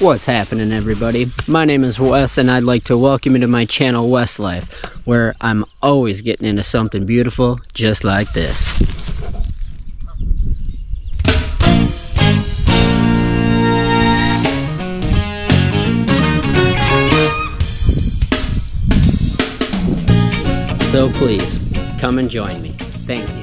What's happening everybody? My name is Wes and I'd like to welcome you to my channel WES Life where I'm always getting into something beautiful just like this. So please, come and join me. Thank you.